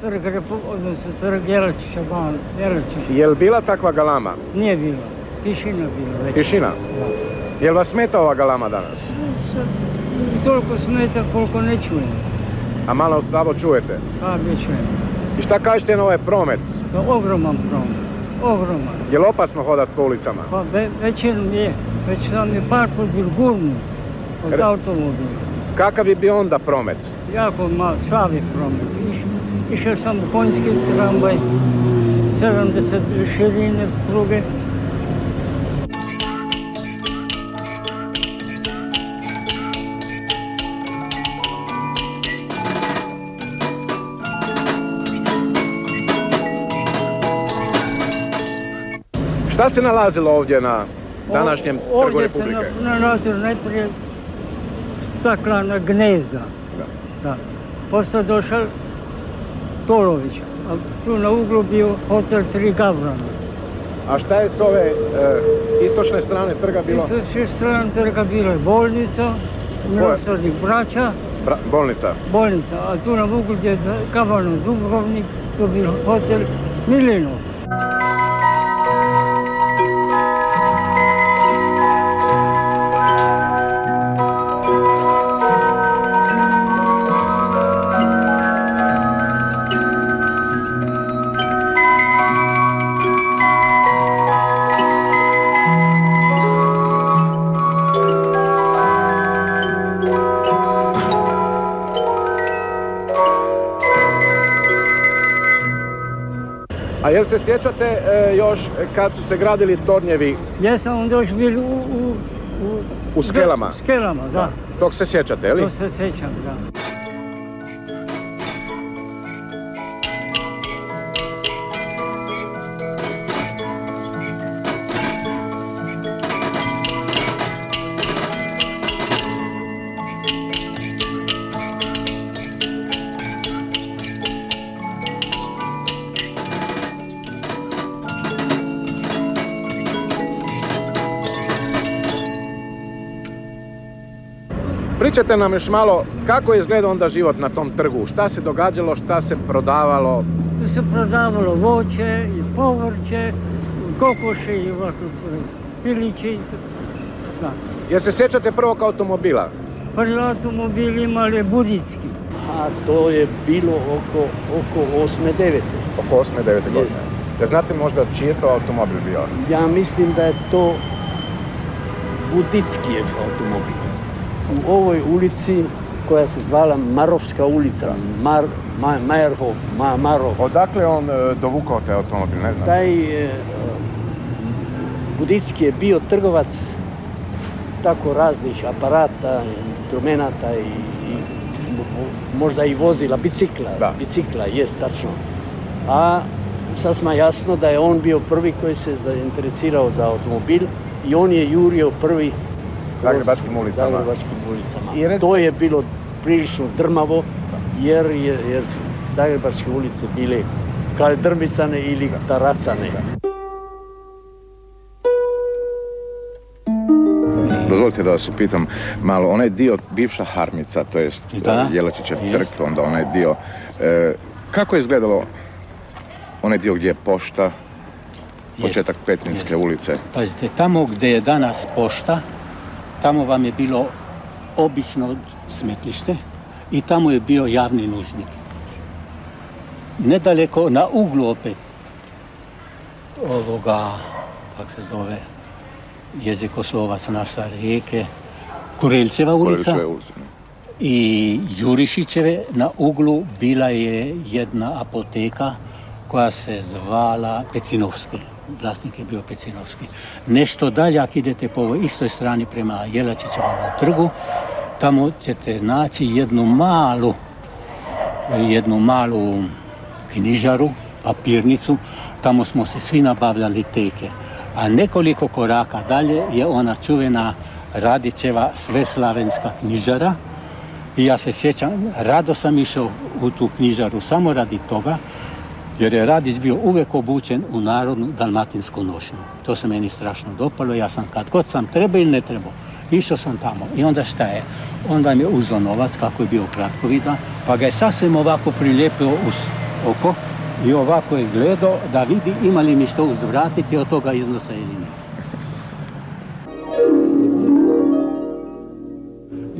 trg, odnosno trg Jelačića, Jelačića. Je li bila takva galama? Nije bilo, tišina bila već. Tišina. Da. Je li vas smeta ova galama danas? Sad, toliko smeta koliko ne čujem, A malo slabo čujete. slabije čujem. I šta kažete na ovaj promet? To je ogroman promet, ogroman. Je li opasno hodat po ulicama? Pa ve, je, već sam je par put bil gurnut od automobila. Kakav bi bio onda promet? Jako mal, slabi promet. Iš, išao sam konjski tramvaj, 70 širine pruge. Šta se nalazilo ovdje na današnjem O- trgu Ovdje se Republike? na- nalazilo najprije staklana gnezda. Da. Da. Poslije došao Tolović, a tu na uglu bio hotel Tri Gavrana. A šta je s ove e, istočne strane trga bilo? Isto sve strane trga bila je bolnica, milosrdnih braća, Bra- bolnica. bolnica, a tu na uglu gdje je za Gavano Dubrovnik, to bio hotel Milinov. Jel se sjećate e, još kad su se gradili tornjevi Ja sam onda još bil u... u, u U Skelama? Da, Skelama, da. Tog se sjećate, je li? To se sjećam, da. Pričajte nam još malo kako je izgledao onda život na tom trgu, šta se događalo, šta se prodavalo. Tu se prodavalo voće i povrće, i kokoši i ovako pilići. Da. Jel se sjećate prvog automobila? Prvi automobil imali je Budicki. A to je bilo oko, oko 8-9. Oko 8. 9. godine. Znate možda čiji je to automobil bio? Ja mislim da je to Budickijev automobil. U ovoj ulici koja se zvala Marovska ulica, Mar, Ma, Majerhof, Ma, Marov. Odakle on e, dovukao taj automobil, ne znam. Taj e, Budicki je bio trgovac tako raznih aparata, instrumenata i, i mo- možda i vozila, bicikla, Da. bicikla, jest tačno. A sasma jasno da je on bio prvi koji se zainteresirao za automobil i on je jurio prvi Zagrebačkim ulicama. Zagrebačkim ulicama. To je bilo prilično drmavo jer, je, jer su Zagrebačke ulice bile kaldrmisane ili taracane. Dozvolite da vas upitam malo, onaj dio bivša Harmica, to jest Da, e, Jelačićev trg, onda onaj dio, e, kako je izgledalo onaj dio gdje je pošta, početak Petrinske ulice? Pazite, tamo gdje je danas pošta, tamo vam je bilo obično smetlište i tamo je bio javni nužnik. Nedaleko na uglu opet ovoga, kak se zove, jezikoslovac naša rijeke, Kureljčeva ulica ne? i Jurišićeve na uglu bila je jedna apoteka koja se zvala Pecinovski. Vlasnik je bio Pecinovski. Nešto dalje, ako idete po ovoj istoj strani prema Jelačićevom trgu, tamo ćete naći jednu malu, jednu malu knjižaru, papirnicu, tamo smo se svi nabavljali teke. A nekoliko koraka dalje je ona čuvena Radićeva sveslavenska knjižara, i ja se sjećam, rado sam išao u tu knjižaru samo radi toga, jer je Radić bio uvijek obučen u narodnu dalmatinsku nošnju. To se meni strašno dopalo, ja sam kad god sam trebao ili ne trebao, Išao sam tamo i onda šta je? Onda mi je uzeo novac kako je bio kratkovida, pa ga je sasvim ovako prilijepio uz oko i ovako je gledao da vidi ima li mi što uzvratiti od toga iznosa ili ne.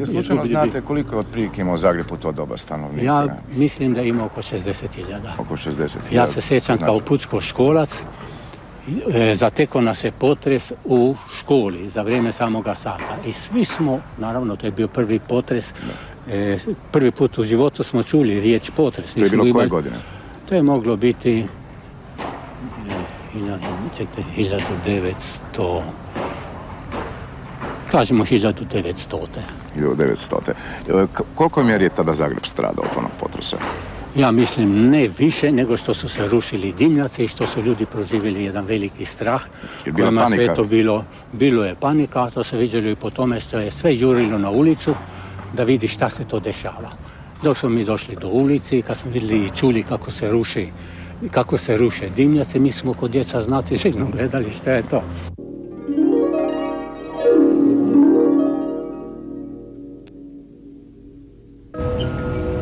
Jel slučajno znate koliko je otprilike imao Zagreb u to doba stanovnika? Ja mislim da ima oko 60.000. Oko 60. Ja se sjećam kao pučko školac, e, zatekao nas je potres u školi za vrijeme samoga sata. I svi smo, naravno to je bio prvi potres, e, prvi put u životu smo čuli riječ potres. To je bilo koje godine? To je moglo biti e, hiljadu, čekajte, 1900, kažemo 1900. 1900. E, k- Koliko mjeri je tada Zagreb stradao od onog potresa? Ja mislim ne više nego što su se rušili dimnjaci i što su ljudi proživjeli jedan veliki strah. Je bila panika? sve to bilo, bilo je panika, a to se vidjelo i po tome što je sve jurilo na ulicu da vidi šta se to dešava. Dok smo mi došli do ulici, kad smo vidjeli i čuli kako se ruši kako se ruše dimnjaci, mi smo kod djeca znati željno gledali šta je to.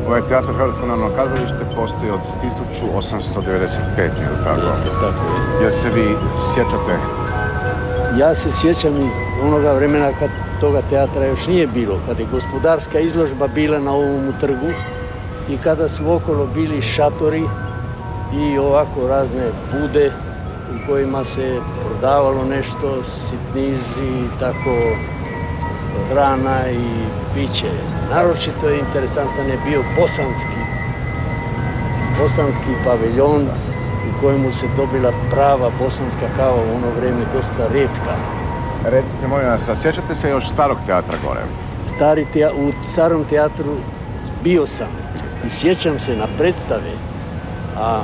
Ovaj teatar Hrvatsko narodno kazalište postoji od 1895, je li tako? Tako je. Jel se vi sjećate? Ja se sjećam iz onoga vremena kad toga teatra još nije bilo, kad je gospodarska izložba bila na ovom trgu i kada su okolo bili šatori i ovako razne bude u kojima se prodavalo nešto, sitniži i tako hrana i piće. Naročito je interesantan je bio bosanski, bosanski paviljon u kojemu se dobila prava bosanska kava u ono vrijeme dosta rijetka. Recite, molim vas, a sjećate se još starog teatra gore? Stari tea- u starom teatru bio sam i sjećam se na predstave, a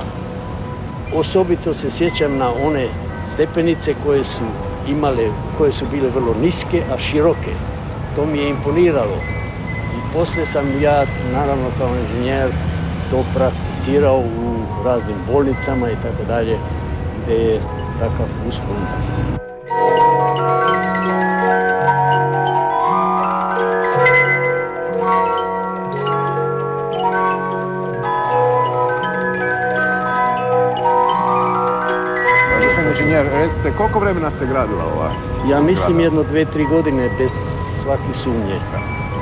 osobito se sjećam na one stepenice koje su imale, koje su bile vrlo niske, a široke. To mi je imponiralo. I poslije sam ja, naravno kao inženjer, to prakticirao u raznim bolnicama i tako dalje, gdje je takav uspon. Recite, koliko vremena se gradila ova? Ja mislim jedno dve, tri godine bez svake sumnje.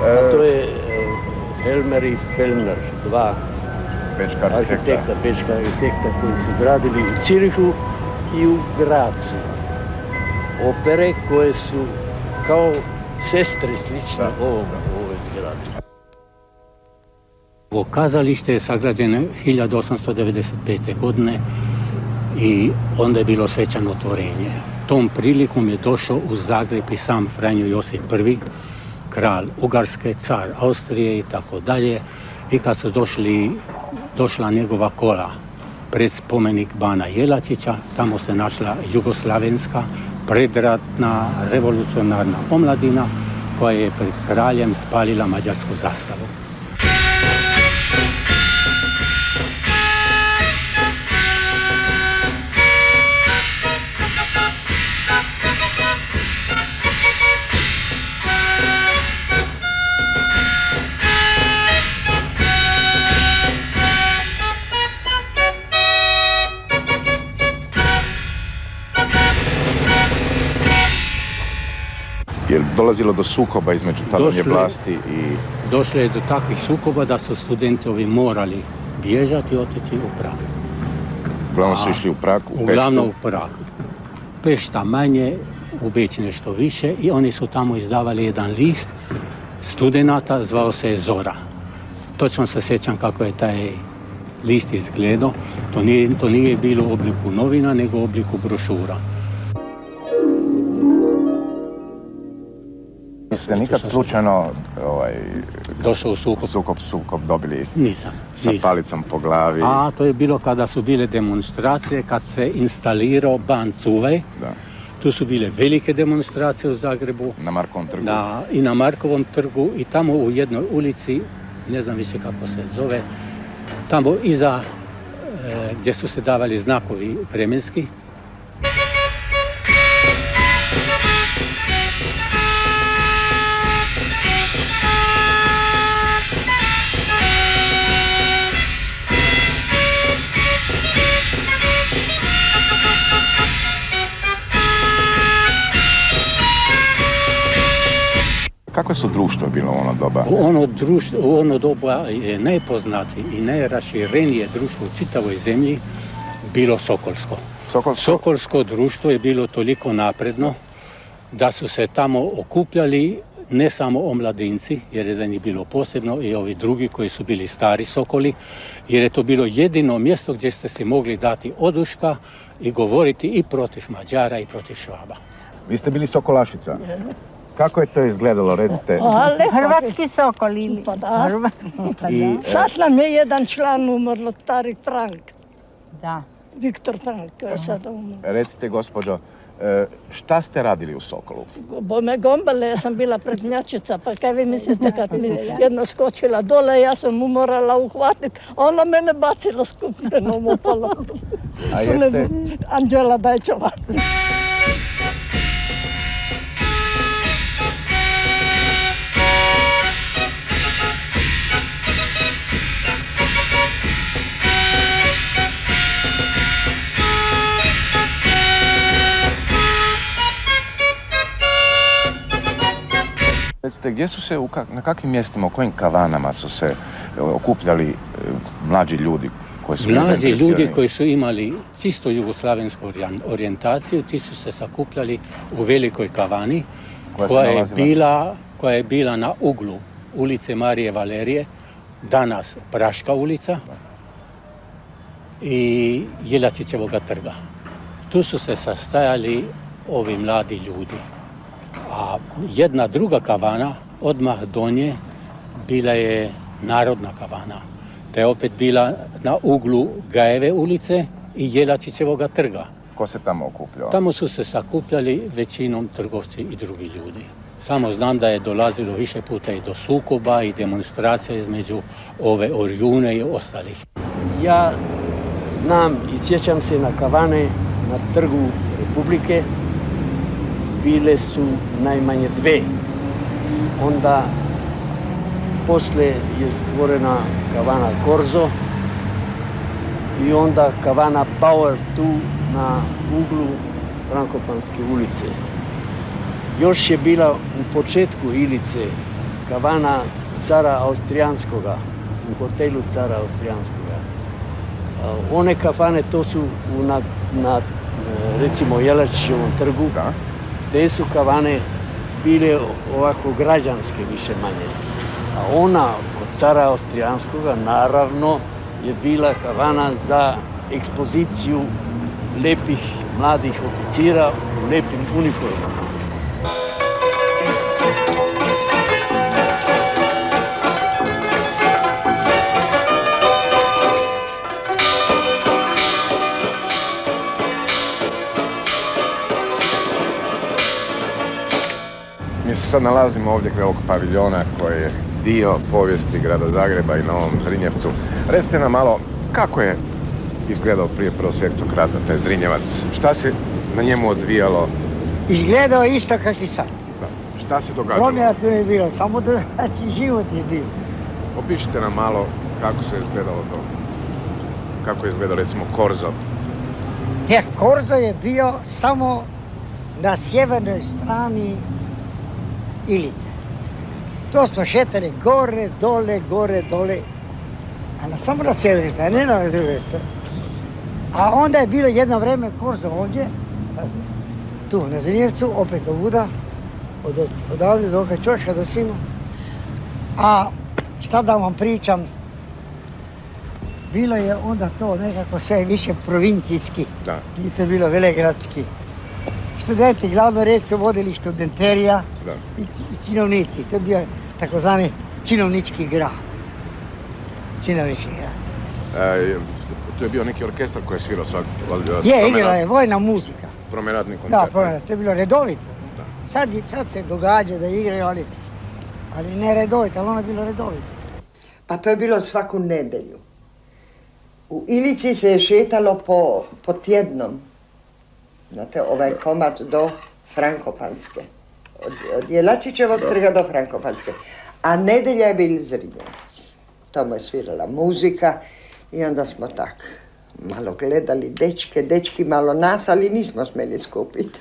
E, A to je e, Helmer i Fellner, dva Bečka arhitekta. arhitekta, bečka arhitekta koji su gradili u Cirihu i u Gracu. Opere koje su kao sestre slične Da. ovoga, ove zgrade. Ovo kazalište je sagrađeno 1895. godine i onda je bilo svečano otvorenje. Tom prilikom je došao u Zagreb i sam Franjo Josip I, kralj Ugarske, car Austrije i tako dalje. I kad su došli, došla njegova kola pred spomenik Bana Jelačića, tamo se našla jugoslavenska predratna revolucionarna omladina koja je pred kraljem spalila mađarsku zastavu. Dolazilo do sukoba između tadašnje vlasti i... Došlo je do takvih sukoba da su studenti ovi morali bježati i otići u Prag. Uglavnom su išli u Prag, u Uglavnom u Prag. Pešta manje, u Beč nešto više i oni su tamo izdavali jedan list studenata, zvao se je Zora. Točno se sjećam kako je taj list izgledao. To nije, to nije bilo u obliku novina, nego u obliku brošura. Jeste nikad slučajno ovaj, Došao u sukob? sukob, sukob dobili Nisam. sa nisam. palicom po glavi? A to je bilo kada su bile demonstracije, kad se instalirao ban Cuvej. Da, Tu su bile velike demonstracije u Zagrebu, na Markovom trgu. na, i na Markovom trgu i tamo u jednoj ulici, ne znam više kako se zove, tamo iza e, gdje su se davali znakovi vremenski, Kako su društvo bilo u ono doba? U ono, društvo, u ono doba je najpoznati i najraširenije društvo u čitavoj zemlji bilo Sokolsko. Sokolsko? Sokolsko društvo je bilo toliko napredno da su se tamo okupljali ne samo omladinci, jer je za njih bilo posebno, i ovi drugi koji su bili stari sokoli, jer je to bilo jedino mjesto gdje ste se mogli dati oduška i govoriti i protiv Mađara i protiv Švaba. Vi ste bili Sokolašica. Kako je to izgledalo, recite? Hrvatski sokol ili? Pa da. Pa I, da. e, Sad nam je jedan član umrlo, stari Frank, Da. Viktor Frank, koji je sada umro. recite, gospođo, e, šta ste radili u Sokolu? Bome gombale, ja sam bila prednjačica, pa kaj vi mislite kad mi jedna skočila dole, ja sam mu morala uhvatiti, a ona mene bacila skupljenom upala. A jeste, Anđela Bajčova. Gdje su se, na kakvim mjestima, u kojim kavanama su se e, okupljali e, mlađi ljudi koji su Mlađi ljudi koji su imali čisto jugoslavensku orijentaciju, ti su se sakupljali u velikoj kavani Koja je, bila, koja je bila na uglu ulice Marije Valerije, danas Praška ulica i Jelačićevoga trga. Tu su se sastajali ovi mladi ljudi. A jedna druga kavana, odmah do nje, bila je narodna kavana. Te je opet bila na uglu Gajeve ulice i Jelačićevoga trga. Ko se tamo okupljao? Tamo su se sakupljali većinom trgovci i drugi ljudi. Samo znam da je dolazilo više puta i do sukoba i demonstracija između ove Orjune i ostalih. Ja znam i sjećam se na kavane na trgu Republike. Bile su najmanje dve. Onda posle je stvorena kavana Korzo i onda kavana Bauer tu na uglu Frankopanske ulice. Još je bila u početku Ilice kavana cara Austrijanskoga, u hotelu cara Austrijanskoga. One kafane to su na, na recimo Jelačićevom trgu. Te su kavane bile ovako građanske više manje. A ona od cara Austrijanskoga naravno je bila kavana za ekspoziciju lepih mladih oficira u lepim uniformama. Sad nalazimo ovdje kraj ovog paviljona koji je dio povijesti grada Zagreba i na ovom Zrinjevcu. Recite nam malo, kako je izgledao prije Prvog svjetskog rata taj Zrinjevac? Šta se na njemu odvijalo? Izgledao je isto kak i sad. Šta se događalo? Promjena tu nije bilo, samo drugačiji život je bio. Opišite nam malo kako se izgledalo to. Kako je izgledao recimo Korzo. Jer Korzo je bio samo na sjevernoj strani Ilice. To smo šetali gore, dole, gore, dole. Ali samo na sjevernoj strani, ne na drugoj. A onda je bilo jedno vrijeme Korzo ovdje, tu na Zrinjevcu, opet ovuda, od, odavde do Čoška do Sima. A šta da vam pričam, bilo je onda to nekako sve više provincijski, Da. nije to bilo velegradski. Studenti glavno red su vodili študenterija Da. i i činovnici. To je bio takozvani činovnički grad. Činovnički grad. E, tu je bio neki orkestar koji je svirao svak... Je, igrala je vojna muzika. Promenadni koncert. Da, promenadni, to je bilo redovito. Da. Sad, sad se događa da igraju, ali, ali ne redovito, ali ono je bilo redovito. Pa to je bilo svaku nedelju. U Ilici se je šetalo po, po tjednom. Znate, ovaj komad do Frankopanske. Od, od Jelačićevog trga do Frankopanske. A nedelja je bil Zrinjevac. Tamo je svirala muzika i onda smo tak malo gledali dečke, dečki malo nas, ali nismo smjeli skupiti.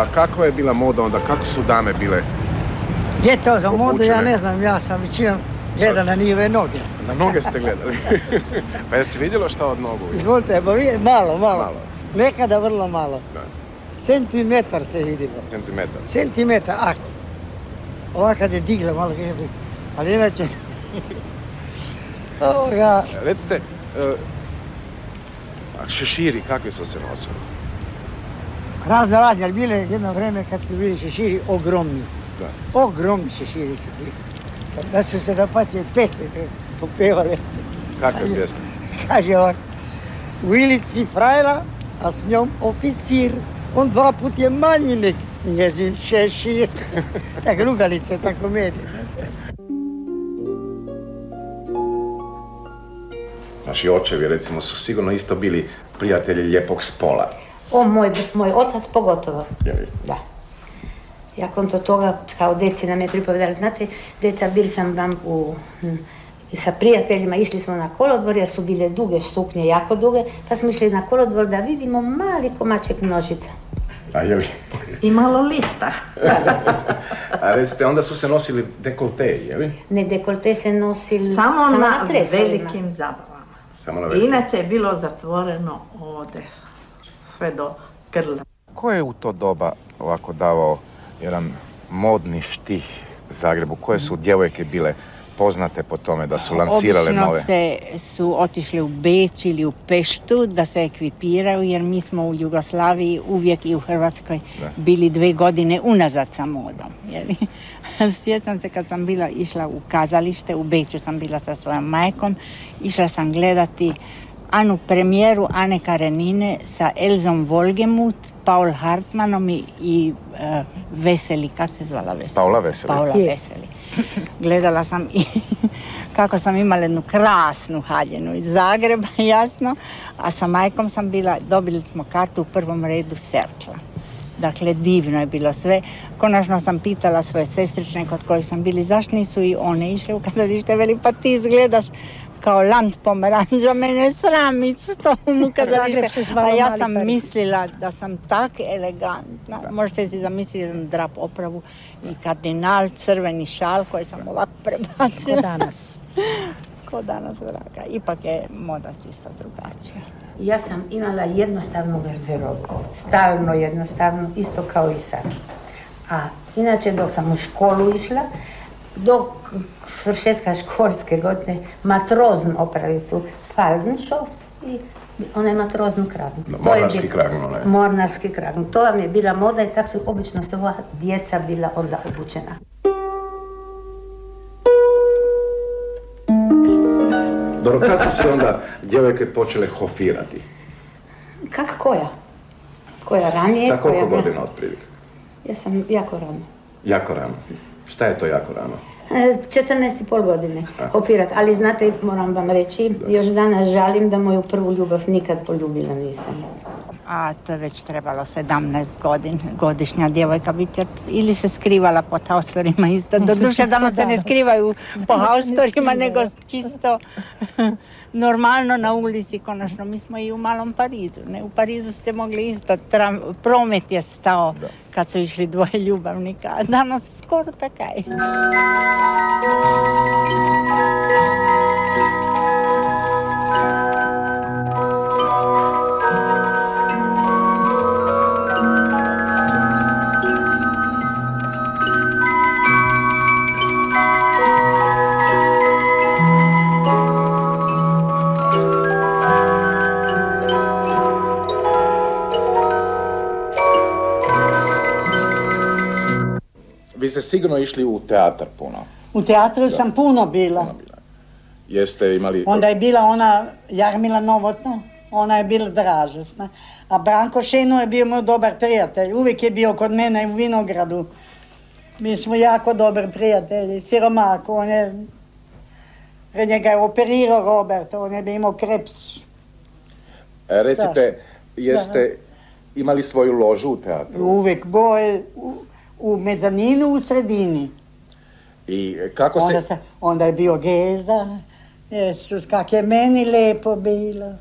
A kako je bila moda onda, kako su dame bile? Gdje to za modu, ja ne znam, ja sam većinom gledao na njihove noge. Na noge ste gledali. pa jesi vidjelo šta od nogu? Izvolite, pa malo, malo. Malo. Nekada vrlo malo. Da. Centimetar se vidilo. Centimetar. Centimetar, a ova kad je digla malo, bi- ali inače... Ovoga, Recite, a šeširi kakvi su se nosili? Razno razni, ali bile jedno vreme kad su bili šeširi ogromni. Da. Ogromni šeširi su bili. Da- Da su se da pače pesme popevale. Kakve pjesme? Kaže on, u Ilici frajla, a s njom oficir. On dva put je manji nek njezin šešir. Tak rugalice, ta komedija. Naši očevi recimo su sigurno isto bili prijatelji lijepog spola. O, moj, moj otac pogotovo. Je li? Da. Ja konto toga, kao deci nam je pripovedali, znate, deca, bili sam vam u, m, sa prijateljima, išli smo na kolodvor jer su bile duge suknje, jako duge, pa smo išli na kolodvor da vidimo mali komaček nožica. A je li? I malo lista. A recite, onda su se nosili dekolte, je li? Ne, dekolte se nosili Samo na plesovima. velikim zabavama. Samo na velikim. Inače je bilo zatvoreno ovdje sve do grla. Ko je u to doba ovako davao jedan modni štih Zagrebu? Koje su djevojke bile poznate po tome da su lansirale Obično nove? se su otišli u Beč ili u Peštu da se ekvipiraju jer mi smo u Jugoslaviji uvijek i u Hrvatskoj Da. bili dve godine unazad sa modom. je li? Sjećam se kad sam bila išla u kazalište, u Beču sam bila sa svojom majkom, išla sam gledati Anu premijeru Ane Karenine sa Elzom Volgemut, Paul Hartmanom i, i e, Veseli, kako se zvala Veseli? Paula Veseli. Paula Veseli. Gledala sam i kako sam imala jednu krasnu haljenu iz Zagreba, jasno, a sa majkom sam bila, dobili smo kartu u prvom redu Serkla. Dakle, divno je bilo sve. Konačno sam pitala svoje sestrične kod kojih sam bili, zašto nisu i one išle u kazalište, veli, pa ti izgledaš kao land pomeranđa, mene sram ići s tom u kazalište. Zagreb se zvalo A ja Mali sam mislila da sam tak elegantna. Možete si zamisliti jedan drap opravu i kardinal, crveni šal koji sam ovako prebacila. Ko danas. Ko danas, draga. Ipak je moda čisto drugačija. Ja sam imala jednostavnu garderobu, stalno jednostavnu, isto kao i sad. A inače dok sam u školu išla, do svršetka školske godine matroznu opravicu Faldenšos i onaj matroznu kragnu. No, mornarski kragnu, onaj. Mornarski kragnu. To vam je bila moda i tako su obično sva djeca bila onda obučena. Dobro, kad su se onda djevojke počele hofirati? Kak koja? Koja ranije? Sa koliko koja... godina otprilike? Ja sam jako rano. Jako rano. Šta je to jako rano? E, 14 i pol godine opirat, ali znate, moram vam reći, još danas žalim da moju prvu ljubav nikad poljubila nisam. A to je već trebalo 17 godin, godišnja djevojka biti, ili se skrivala po haustorima isto. Doduše danas se ne skrivaju po haustorima, nego čisto normalno na ulici, konačno. Mi smo i u malom Parizu. Ne? U Parizu ste mogli isto, tram, promet je stao kad su išli dvoje ljubavnika, a danas skoro takaj. Ste sigurno išli u teatar puno. U teatru sam puno bila. Jeste imali... Onda je bila ona Jarmila Novotna, ona je bila dražesna. A Branko Šeno je bio moj dobar prijatelj. Uvijek je bio kod mene u Vinogradu. Mi smo jako dobri prijatelji. Siromak, on je... Pred njega je operirao Robert, on je bi imao kreps. E, Recite, jeste imali svoju ložu u teatru? Uvijek boje u, u mezaninu u sredini. I kako se... Onda, se, onda je bio Geza. Jesus, kak je meni lepo bilo.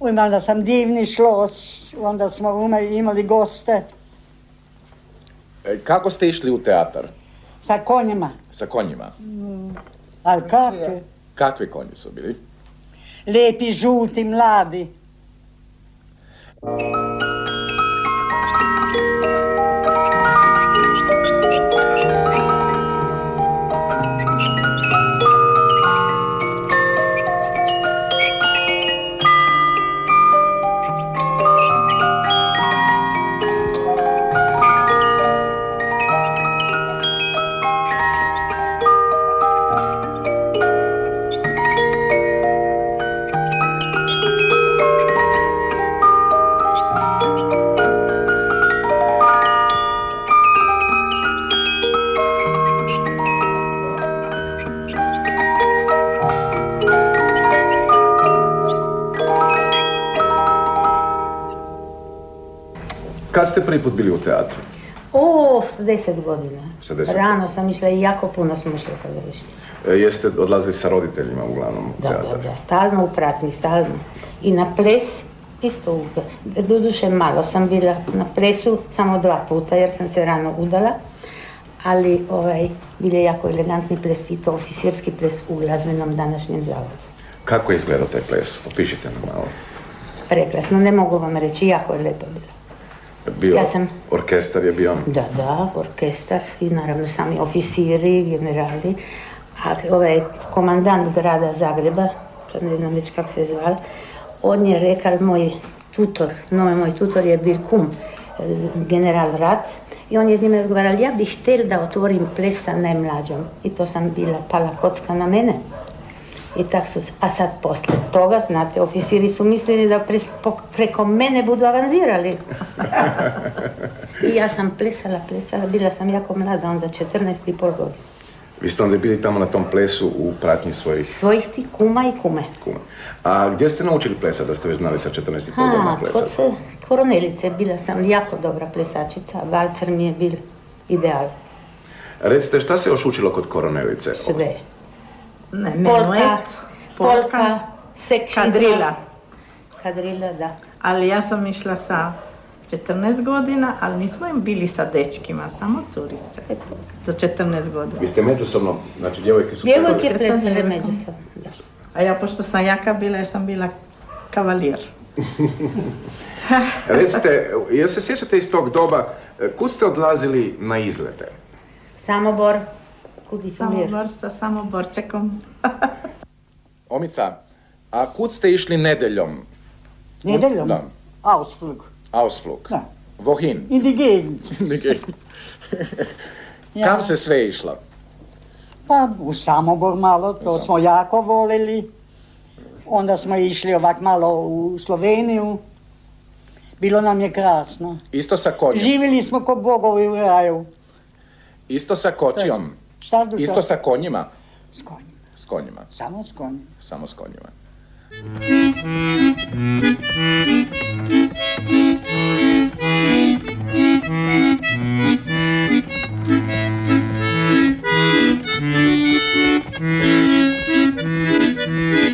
Onda sam divni šlos, onda smo imali, imali goste. E, Kako ste išli u teatar? Sa konjima. Sa konjima? Ali kakvi? Kakvi konji su bili? Lijepi, žuti, mladi. Ste prvi put bili u teatru? O, s deset godina. Sa deset Rano sam išla i jako puno smo išli u kazalište. E, Jeste odlazili sa roditeljima uglavnom u Da, teatar? da, da, stalno u pratnji, stalno. I na ples, isto u, doduše malo sam bila na plesu, samo dva puta jer sam se rano udala, ali ovaj, bil je jako elegantni ples i to oficirski ples u glazbenom današnjem zavodu. Kako je izgledao taj ples? Opišite nam malo. Prekrasno, ne mogu vam reći, jako je lepo bilo. Bio, Ja sam- orkestar je bio. Da, da, orkestar i naravno sami oficiri, generali. A ovaj komandant grada Zagreba, ne znam već kako se zval, on je rekao, moj tutor, no moj tutor je bil kum, eh, general Rat, i on je s njim razgovaral, ja bih htjel da otvorim ples sa najmlađom. I to sam bila pala kocka na mene. I tak su, a sad poslije toga, znate, oficiri su mislili da po- preko mene budu avanzirali. I ja sam plesala, plesala, bila sam jako mlada, onda 14 i pol godina. Vi ste onda bili tamo na tom plesu u pratnji svojih Svojih ti kuma i kume. kuma. A gdje ste naučili plesat da ste već znali sa 14 i pol godina A, plesat? kod se- koronelice bila sam jako dobra plesačica, valcer mi je bil ideal. Recite, šta se još učilo kod koronelice? Sve. Ne, Polka, menuet, polka, sekšina. kadrila. Kadrila, da. Ali ja sam išla sa 14 godina, ali nismo im bili sa dečkima, samo curice. Do 14 godina. Vi ste međusobno, znači djevojke su... Djevojke Sa plesale međusobno. da. A ja, pošto sam jaka bila, ja sam bila kavalir. Recite, jel se sjećate iz tog doba, e, kud ste odlazili na izlete? Samobor, kudi Samobor sa samoborčekom. Omica, a kud ste išli nedeljom? Nedeljom? Da. Ausflug. Ausflug. Da. Wohin? In die Gegend. Kam se sve išla? Pa u Samobor malo, to smo jako volili. Onda smo išli ovak malo u Sloveniju. Bilo nam je krasno. Isto sa konjem? Živjeli smo ko bogovi u raju. Isto sa kočijom? Šta duša? Isto sa konjima? S konjima. S konjima. Samo s konjima. Samo s konjima. Dugi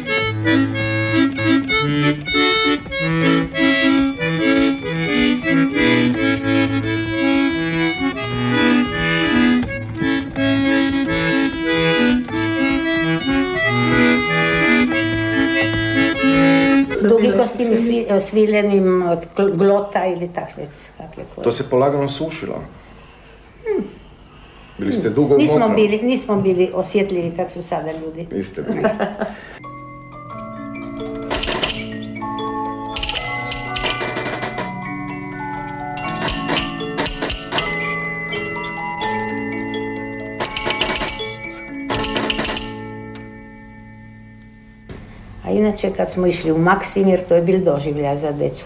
kostimi svi, sviljenim od gl- glota ili takve kakve koje. To se polagano sušilo. Bili ste dugo Nismo bili, nismo bili osjetljivi kak su sada ljudi. Niste bili. inače kad smo išli u Maksimir, to je bil doživljaj za decu.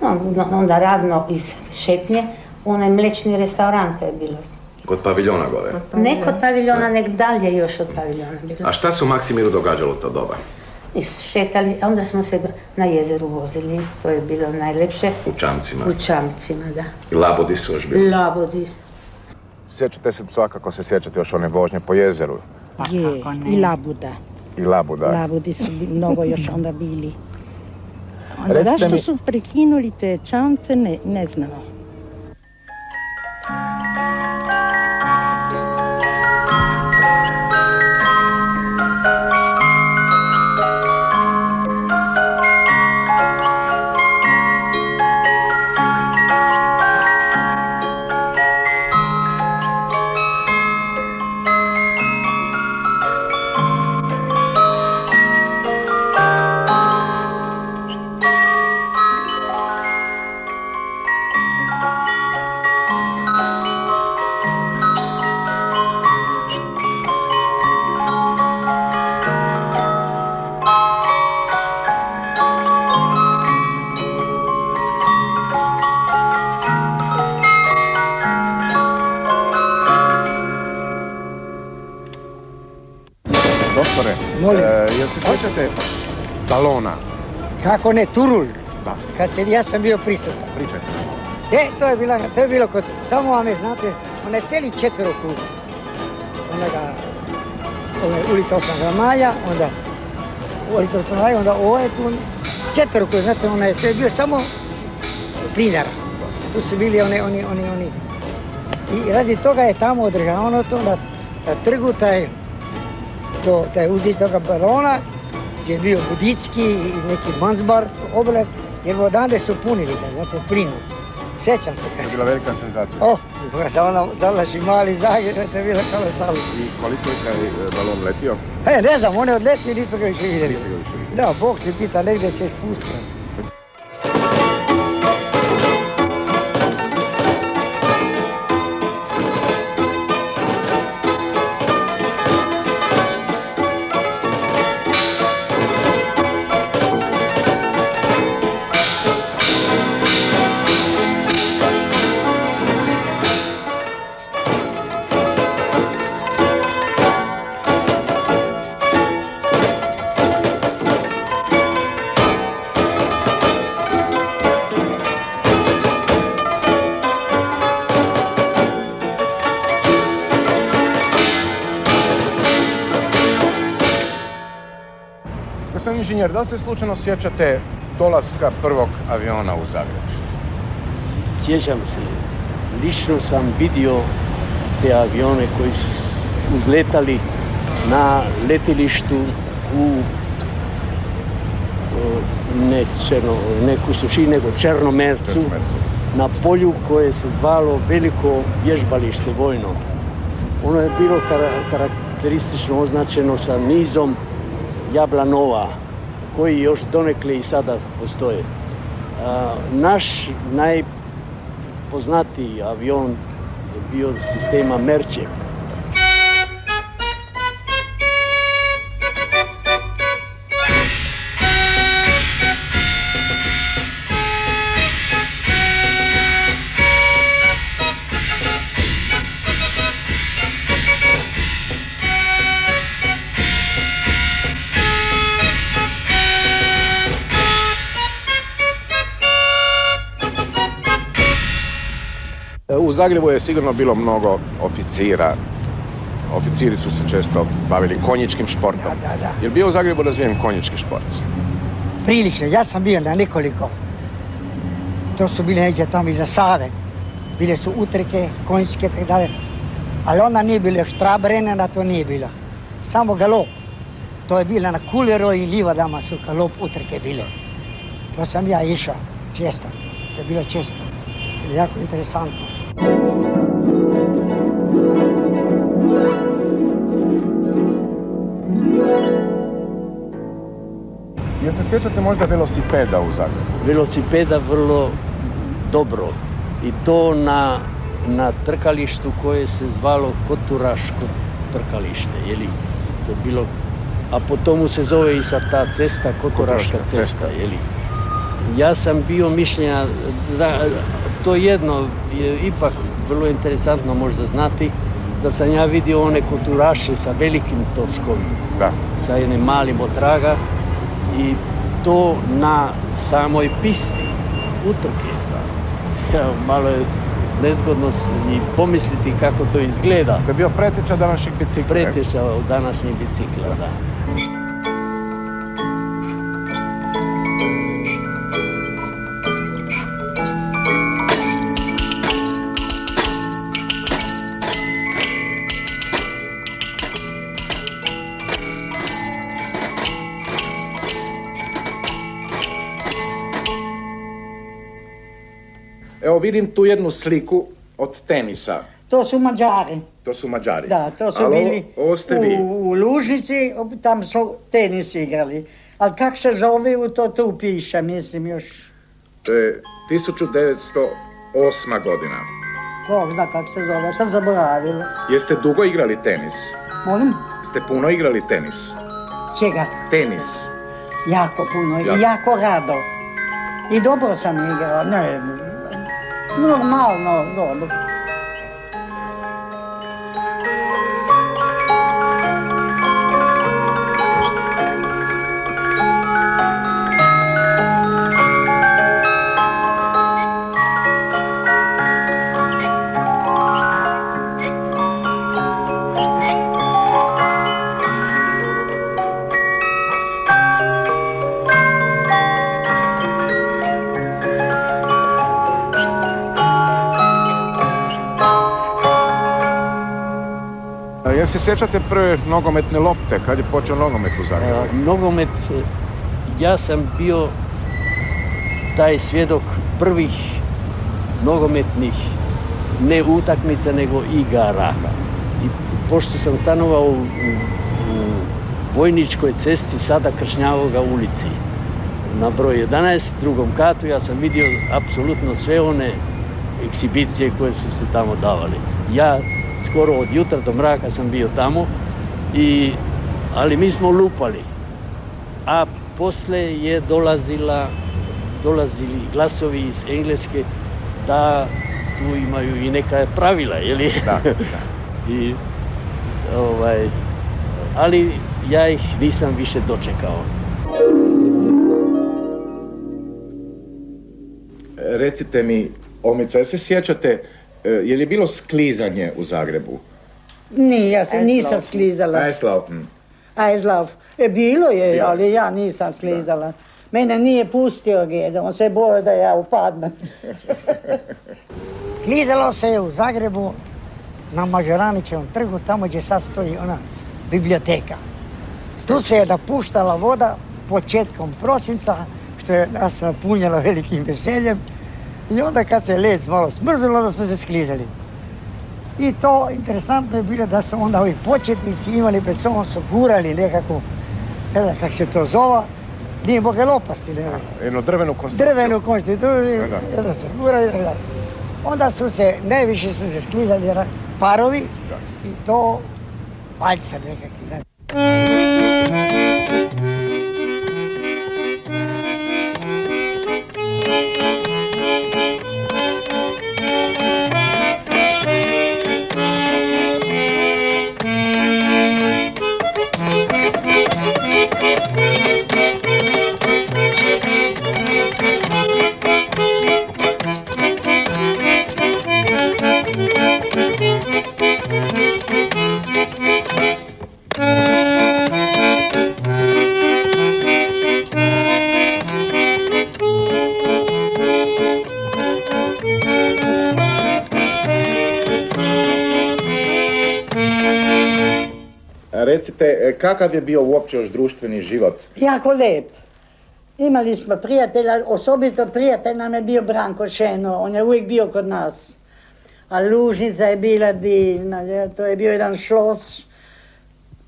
No, no, onda ravno iz šetnje, onaj mlečni restaurant to je bilo. Kod paviljona gore. Ne kod paviljona, nek dalje još od paviljona bilo. A šta se u Maksimiru događalo to doba? I šetali, a onda smo se na jezeru vozili, to je bilo najlepše. U čamcima. U čamcima, da. I labodi su još bili. Labodi. Sjećate se, svakako se sjećate još one vožnje po jezeru Je, i Labuda. I Labuda. Labudi su mnogo još onda bili. Onda Recite zašto mi- su prekinuli te čamce, ne, ne znamo. Kako ne, Turul. Da. Kad se, ja sam bio prisutan. Pričajte. E, to je, bila, to je bilo kod, tamo vam je, znate, onaj cijeli četverokut. Onoga, ove, ulica 8. maja, onda ulica 8. maja, onda ovaj tu četverokut, znate, onaj, to je bio samo plinara. Tu su bili oni, oni, oni, oni. I radi toga je tamo održavano to na, na trgu taj, to, taj uzdi toga balona, gdje je bio Budicki i neki Mansbar, oblet, jer odande su punili ga, znate, plinu. Sjećam se To kad je se... bila velika senzacija. O, kad se ona zalaži mali Zagreb, to je bilo kolosalno. I koliko je taj e, balon letio? E, ne znam, on je odletio nismo ga više vidjeli. Niste ga više vidjeli. Da, Bog ti pita, negdje se spustio. Inženjer, da li se slučajno sjećate dolaska prvog aviona u Zagreb? Sjećam se, lično sam vidio te avione koji su uzletali na letilištu u ne, Černo, ne Kustuši, nego Černomercu, na polju koje se zvalo Veliko vježbalište vojno. Ono je bilo kara- karakteristično označeno sa nizom jablanova, koji još donekle i sada postoje. Naš najpoznatiji avion bio sistema Merčev. Zagrebu je sigurno bilo mnogo oficira. Oficiri su se često bavili konjičkim športom. Da, da, da. Je li bio u Zagrebu razvijen konjički šport? Prilično, ja sam bio na nekoliko. To su bile negdje tamo iza Save. Bile su utrke, konjske, tako dalje. Ali onda nije bilo još trabrena, to nije bilo. Samo galop. To je bilo na Kulero i Livadama su galop utrke bile. To sam ja išao često. To je bilo često. Jako interesantno. Jel se sjećate možda velosipeda u Zagrebu? velosipeda vrlo dobro i to na, na trkalištu koje se zvalo Koturaško trkalište, jeli? To je bilo, a po tomu se zove i sad ta cesta Koturaška Koturaška cesta, cesta. jeli? Ja sam bio mišljenja da to jedno je ipak vrlo interesantno možda znati, da sam ja vidio one koturaše sa velikim točkom, Da. sa jednim malim otraga i to na samoj pisti utrke. Evo, malo je nezgodno i pomisliti kako to izgleda. To je bio preteča današnjeg bicikla. Pretječa današnjeg bicikla, da. Evo vidim tu jednu sliku od tenisa. To su Mađari. To su Mađari. Da, to su Ali ovo- bili Ovo ste vi. u, u Lužnici, tam su tenis igrali. Ali kak se zove, u to tu piše, mislim još. To je 1908. godina. Ko zna kak se zove, sam zaboravila. Jeste dugo igrali tenis? Molim? Ste puno igrali tenis? Čega? Tenis. Jako puno Jako. jako rado. I dobro sam igrala, ne, normalno, dobro. Jel se sjećate prve nogometne lopte? Kad je počeo nogomet u Zagrebu? A, nogomet, ja sam bio taj svjedok prvih nogometnih ne utakmica nego igara. I pošto sam stanovao u, Vojničkoj cesti, sada Kršnjavoga ulici, na broj 11, drugom katu, ja sam vidio apsolutno sve one eksibicije koje su se tamo davali. Ja skoro od jutra do mraka sam bio tamo, i, ali mi smo lupali. A posle je dolazila, dolazili glasovi iz Engleske da tu imaju i neka pravila, jeli? Da, da. I, ovaj, ali ja ih nisam više dočekao. Recite mi, Omica, se sjećate, je li bilo sklizanje u Zagrebu? Nije, ja se nisam sklizala. Eislaufen. Ajzlav. E, bilo je, ali ja nisam sklizala. Mene nije pustio Geda, on se bojao da ja upadnem. Klizalo se je u Zagrebu na Mažoranićevom trgu, tamo gdje sad stoji ona biblioteka. Tu se je napuštala voda početkom prosinca, što je nas napunjalo velikim veseljem. I onda kad se led malo smrzilo, onda smo se sklizali. I to interesantno je bilo da su onda ovi početnici imali pred sobom su gurali nekako, ne znam kako se to zova, nije mogel opasti, ne. Jednu drvenu konstrukciju. Drvenu konstituciju, Da, da. onda se gurali dalje. Onda su se, najviše su se sklizali parovi i to valcer nekakvi. ne. Kakav je bio uopće još društveni život? Jako lep. Imali smo prijatelja, osobito prijatelj nam je bio Branko Šeno, on je uvijek bio kod nas. A Lužnica je bila divna, to je bio jedan šlos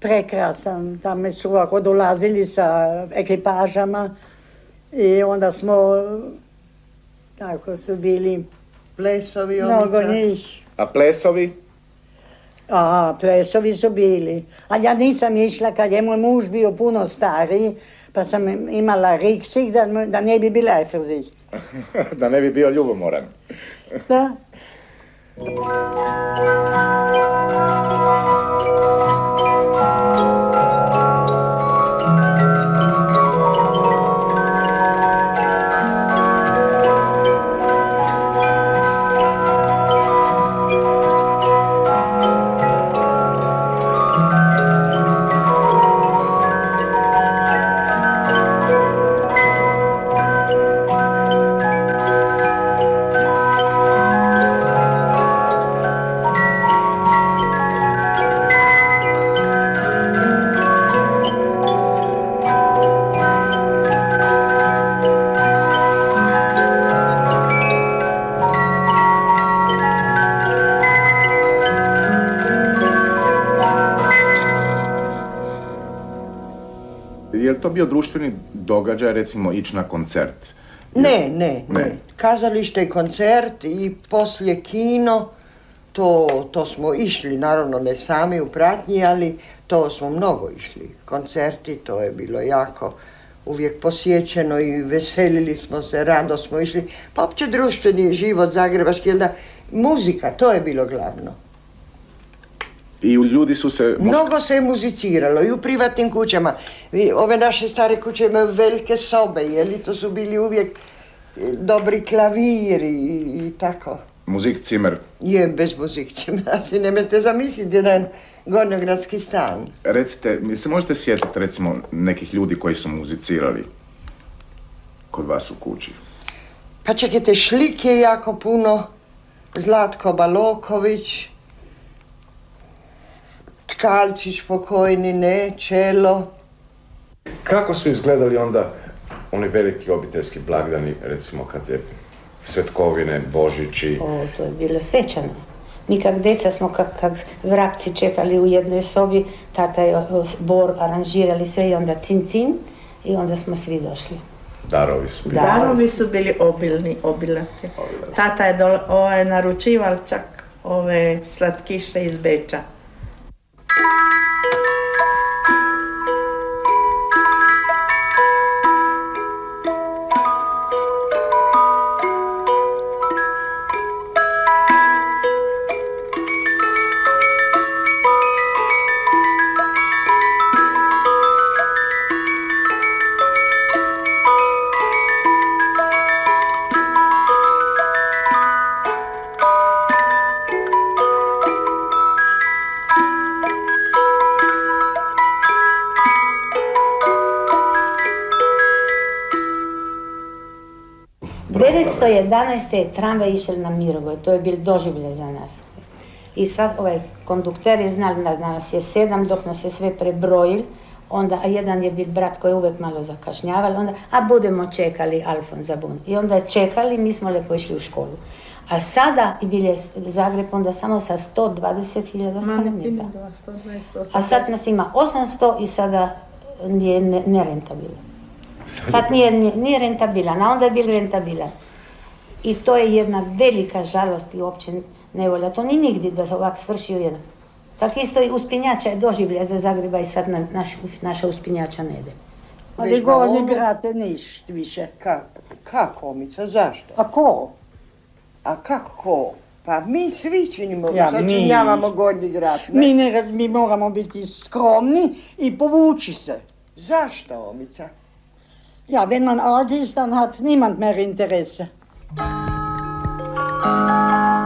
prekrasan. Tamo su ovako dolazili sa ekipažama i onda smo, tako su bili Plesovi, mnogo njih. A plesovi? A, plesovi su bili. A ja nisam išla kad je moj muž bio puno stariji, pa sam imala riksih da, da ne bi bila eifersich. da ne bi bio ljubomoran. Da? to bio društveni događaj, recimo, ići na koncert? Ne, ne, ne. Ne. Kazalište i koncert i poslije kino, to, to smo išli, naravno ne sami u pratnji, ali to smo mnogo išli. Koncerti, to je bilo jako uvijek posjećeno i veselili smo se, rado smo išli. Pa opće društveni život zagrebaški, jel da muzika, to je bilo glavno. I ljudi su se... Mnogo se je muziciralo i u privatnim kućama. Ove naše stare kuće imaju velike sobe, jeli to su bili uvijek e, dobri klaviri i, i tako. Muzik cimer. Je, bez muzikcije. si nemojte zamisliti jedan gornjogradski stan. Recite, mi se možete sjetiti, recimo, nekih ljudi koji su muzicirali kod vas u kući? Pa čekajte, Šlik je jako puno, Zlatko Baloković, Škalčić pokojni, ne, Čelo. Kako su izgledali onda oni veliki obiteljski blagdani, recimo kad je Svetkovine, Božići? O, to je bilo svečano. Mi kak deca smo kak, kak vrapci čekali u jednoj sobi, tata je o, bor aranžirali sve i onda cin cin i onda smo svi došli. Darovi su bili. Darovi su bili obilni, obilati. Tata je dol, ovaj, naručival čak ove slatkiše iz Beča. Bye. Devetsto jedanaest je tramvaj išel na Mirovoj, to je bil doživljaj za nas. I svak ovaj kondukter je znal da nas je sedam dok nas je sve prebrojil, onda, a jedan je bil brat koji je uvijek malo zakašnjaval, onda, a budemo čekali Alfon za bun. I onda je čekali, mi smo lepo išli u školu. A sada bil je Zagreb onda samo sa 120.000 stanovnika. A sad nas ima 800 i sada je ne- nerentabilan. Sad nije, nije, nije rentabilan, a onda je bil rentabilan. I to je jedna velika žalost i uopće nevolja. To ni nigdje da se ovak svršio jedan. Tak isto i uspinjača je doživlja za Zagreba i sad na, naš, naša uspinjača ne ide. Ali gornji grad je ništ više. Ka, kako, Omica, zašto? A ko? A kako ko? Pa mi svi činimo, Ja, sačinjavamo gornji grad. ne? Mi, ne, mi moramo biti skromni i povući se. Zašto, Omica? Ja, wenn man alt ist, dann hat niemand mehr Interesse. thank you